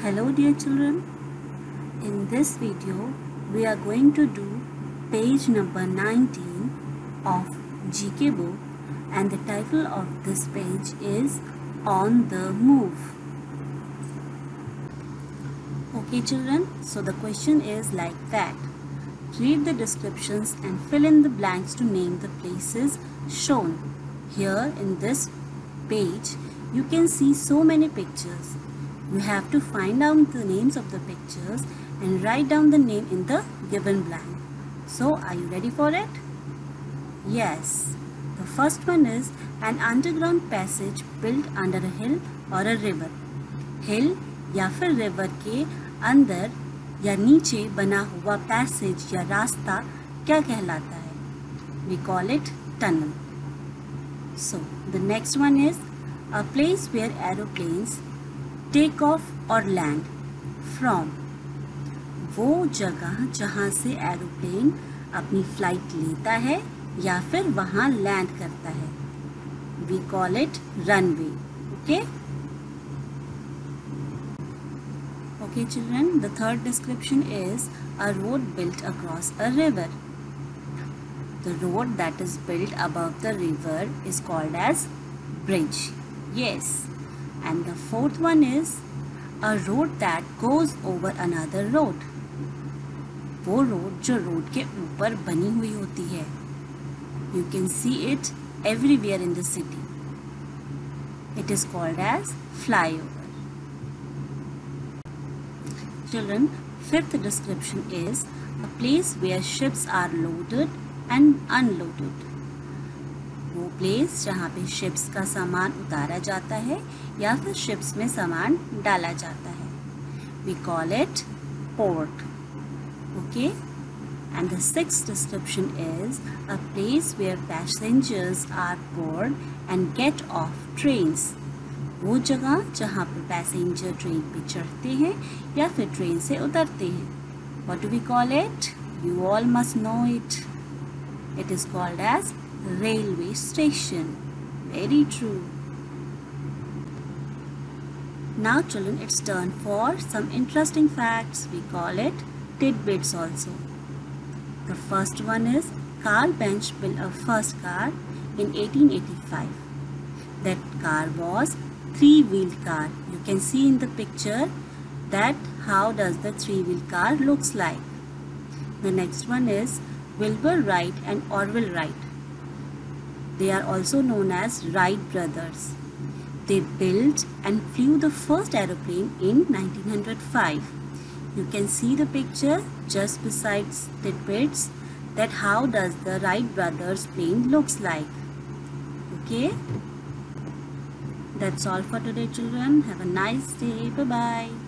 Hello dear children. In this video we are going to do page number 19 of GK book and the title of this page is On the Move. Okay children, so the question is like that. Read the descriptions and fill in the blanks to name the places shown. Here in this page you can see so many pictures. You have to find out the names of the pictures and write down the name in the given blank. So are you ready for it? Yes. The first one is an underground passage built under a hill or a river. Hill या फिर river के अंदर या नीचे बना हुआ passage या रास्ता क्या कहलाता है we call it tunnel so the next one is a place where aeroplanes Take off और लैंड फ्रॉम वो जगह जहाँ से एरोप्लेन अपनी फ़्लाइट लेता है या फिर वहाँ लैंड करता है। We call it runway okay okay children the third description is a road built across a river the road that is built above the river is called as bridge yes. And the fourth one is a road that goes over another road. वो road जो road के ऊपर बनी हुई होती है you can see it everywhere in the city it is called as flyover Children, fifth description is a place where ships are loaded and unloaded. वो place जहाँ पे शिप्स का सामान उतारा जाता है या फिर शिप्स में सामान डाला जाता है। We call it port okay and the sixth description is a place where passengers are board and get off trains. वो जगह जहाँ पर पैसेंजर ट्रेन पे चढ़ते हैं या फिर ट्रेन से उतरते हैं। What do we call it you all must know it it is called as railway station. Very true. Now children, it's turn for some interesting facts. We call it tidbits also. The first one is Carl Benz built a first car in 1885. That car was three-wheeled car. You can see in the picture that how does the three-wheeled car looks like. The next one is Wilbur Wright and Orville Wright they are also known as Wright brothers. They built and flew the first aeroplane in 1905. You can see the picture just beside tidbits that how does the Wright brothers plane looks like. Okay. That's all for today children. Have a nice day. Bye-bye.